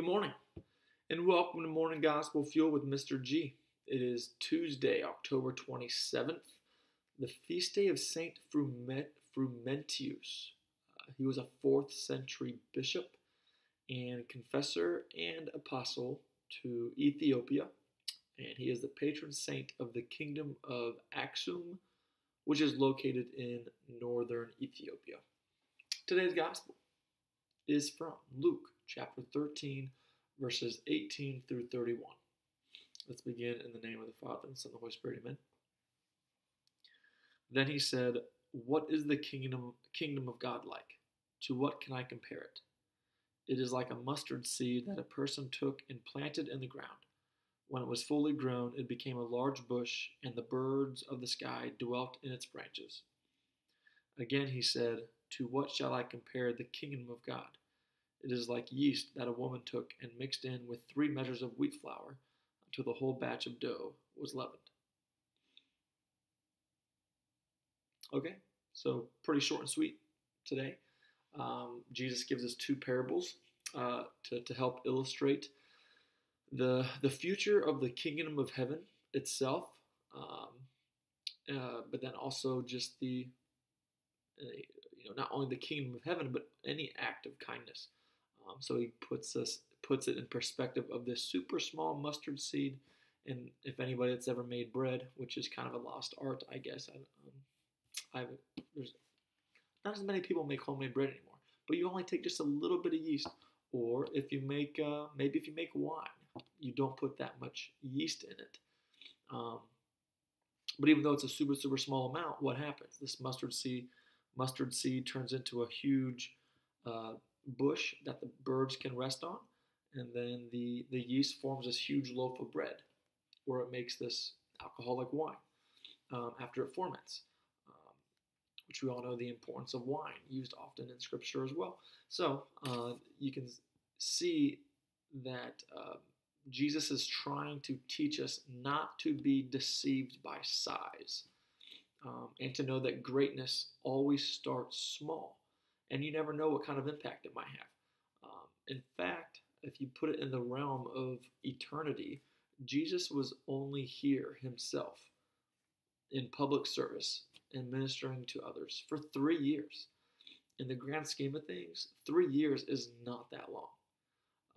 Good morning, and welcome to Morning Gospel Fuel with Mr. G. It is Tuesday, October 27th, the feast day of Saint Frumentius. Uh, he was a 4th century bishop and confessor and apostle to Ethiopia, and he is the patron saint of the kingdom of Aksum, which is located in northern Ethiopia. Today's gospel is from Luke chapter 13, verses 18 through 31. Let's begin in the name of the Father, and Son, and the Holy Spirit. Amen. Then he said, What is the kingdom, kingdom of God like? To what can I compare it? It is like a mustard seed that a person took and planted in the ground. When it was fully grown, it became a large bush, and the birds of the sky dwelt in its branches. Again he said, To what shall I compare the kingdom of God? It is like yeast that a woman took and mixed in with three measures of wheat flour until the whole batch of dough was leavened. Okay, so pretty short and sweet today. Um, Jesus gives us two parables uh, to, to help illustrate the, the future of the kingdom of heaven itself, um, uh, but then also just the, uh, you know, not only the kingdom of heaven, but any act of kindness. Um, so he puts us puts it in perspective of this super small mustard seed. And if anybody that's ever made bread, which is kind of a lost art, I guess, I, um, I there's not as many people make homemade bread anymore. But you only take just a little bit of yeast, or if you make uh, maybe if you make wine, you don't put that much yeast in it. Um, but even though it's a super super small amount, what happens? This mustard seed mustard seed turns into a huge uh, bush that the birds can rest on, and then the, the yeast forms this huge loaf of bread where it makes this alcoholic wine um, after it ferments, um, which we all know the importance of wine, used often in Scripture as well. So uh, you can see that uh, Jesus is trying to teach us not to be deceived by size. Um, and to know that greatness always starts small and you never know what kind of impact it might have. Um, in fact, if you put it in the realm of eternity, Jesus was only here himself in public service and ministering to others for three years. In the grand scheme of things, three years is not that long.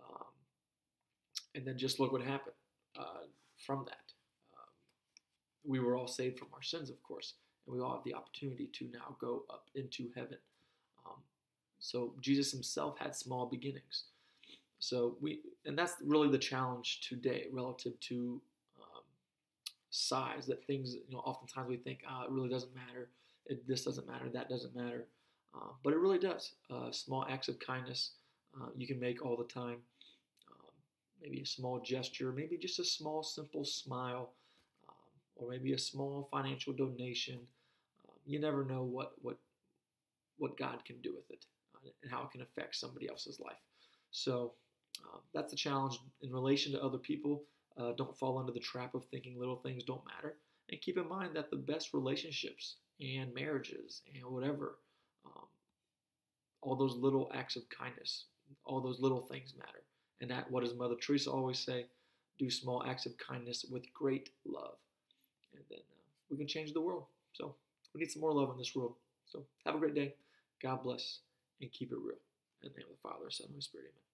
Um, and then just look what happened uh, from that. We were all saved from our sins, of course, and we all have the opportunity to now go up into heaven. Um, so Jesus himself had small beginnings. So we, and that's really the challenge today relative to um, size. That things, you know, oftentimes we think, ah, it really doesn't matter. It, this doesn't matter. That doesn't matter. Uh, but it really does. Uh, small acts of kindness uh, you can make all the time. Um, maybe a small gesture, maybe just a small, simple smile, or maybe a small financial donation. Um, you never know what what what God can do with it uh, and how it can affect somebody else's life. So um, that's the challenge in relation to other people. Uh, don't fall into the trap of thinking little things don't matter. And keep in mind that the best relationships and marriages and whatever, um, all those little acts of kindness, all those little things matter. And that, what does Mother Teresa always say? Do small acts of kindness with great love. And then uh, we can change the world. So we need some more love in this world. So have a great day. God bless and keep it real. In the name of the Father, Son, and Holy Spirit. Amen.